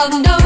of no